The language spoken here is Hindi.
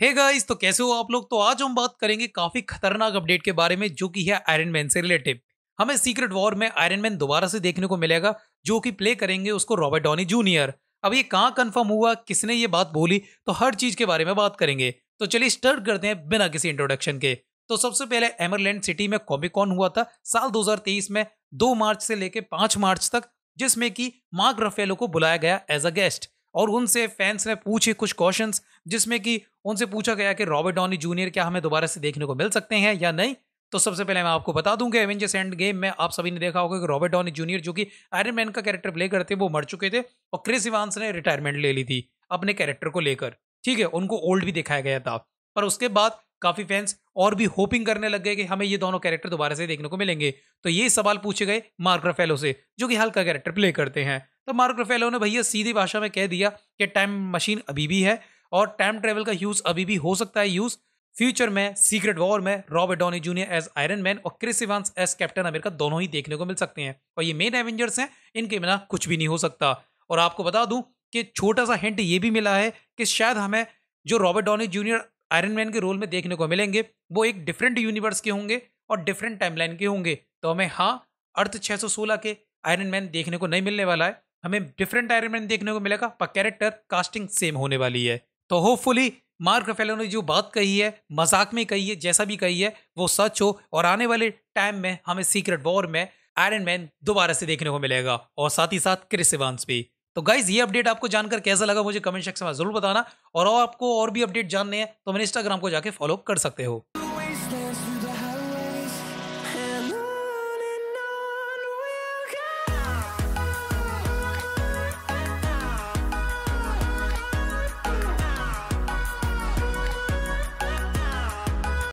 हे गाइस तो कैसे हो आप लोग? तो आज हम बात करेंगे काफ़ी खतरनाक अपडेट के बारे में, जो कि है आयरन मैन से रिलेटेड हमें सीक्रेट वॉर में आयरन मैन दोबारा से देखने को मिलेगा, जो कि प्ले करेंगे उसको रॉबर्ट डॉनी जूनियर अब ये कहाँ कंफर्म हुआ? किसने ये बात बोली? तो हर चीज़ के बारे में बात करेंगे। तो चलिए स्टार्ट करते हैं बिना किसी इंट्रोडक्शन के। तो सबसे पहले एमरलैंड सिटी में कॉमिकॉन हुआ था, साल 2023 में 2 मार्च से लेकर 5 मार्च तक, जिसमें कि मार्क रफेलो को बुलाया गया एज अ गेस्ट और उनसे फैंस ने पूछे कुछ क्वेश्चंस जिसमें कि उनसे पूछा गया कि रॉबर्ट डॉनी जूनियर क्या हमें दोबारा से देखने को मिल सकते हैं या नहीं। तो सबसे पहले मैं आपको बता दूँ कि एवेंजर्स एंड गेम में आप सभी ने देखा होगा कि रॉबर्ट डॉनी जूनियर, जो कि आयरन मैन का कैरेक्टर प्ले करते, वो मर चुके थे और क्रिस इवांस ने रिटायरमेंट ले ली थी अपने कैरेक्टर को लेकर। ठीक है, उनको ओल्ड भी दिखाया गया था। पर उसके बाद काफ़ी फैंस और भी होपिंग करने लग गए कि हमें ये दोनों कैरेक्टर दोबारा से देखने को मिलेंगे। तो ये सवाल पूछे गए मार्क रफेलो से, जो कि हल्का कैरेक्टर प्ले करते हैं। तो मार्क रफेलो ने भैया सीधी भाषा में कह दिया कि टाइम मशीन अभी भी है और टाइम ट्रेवल का यूज़ अभी भी हो सकता है यूज़ फ्यूचर में सीक्रेट वॉर में Robert Downey junior as Iron Man और Chris Evans as Captain America दोनों ही देखने को मिल सकते हैं। और ये मेन एवेंजर्स हैं, इनके बिना कुछ भी नहीं हो सकता। और आपको बता दूँ कि छोटा सा हिंट ये भी मिला है कि शायद हमें जो Robert Downey junior Iron Man के रोल में देखने को मिलेंगे, वो एक डिफरेंट यूनिवर्स के होंगे और डिफरेंट टाइमलाइन के होंगे। तो हमें हाँ अर्थ 616 के आयरन मैन देखने को नहीं मिलने वाला है। हमें डिफरेंट आयरन मैन देखने को मिलेगा, पर कैरेक्टर कास्टिंग सेम होने वाली है। तो होपफुली मार्क रफेलो ने जो बात कही है, मज़ाक में कही है, जैसा भी कही है, वो सच हो, और आने वाले टाइम में हमें सीक्रेट वॉर में आयरन मैन दोबारा से देखने को मिलेगा, और साथ ही साथ क्रिस इवांस भी। तो गाइज़ ये अपडेट आपको जानकर कैसा लगा मुझे कमेंट सेक्शन में ज़रूर बताना, और आपको और भी अपडेट जानने हैं तो मेरे इंस्टाग्राम को जाके फॉलो कर सकते हो।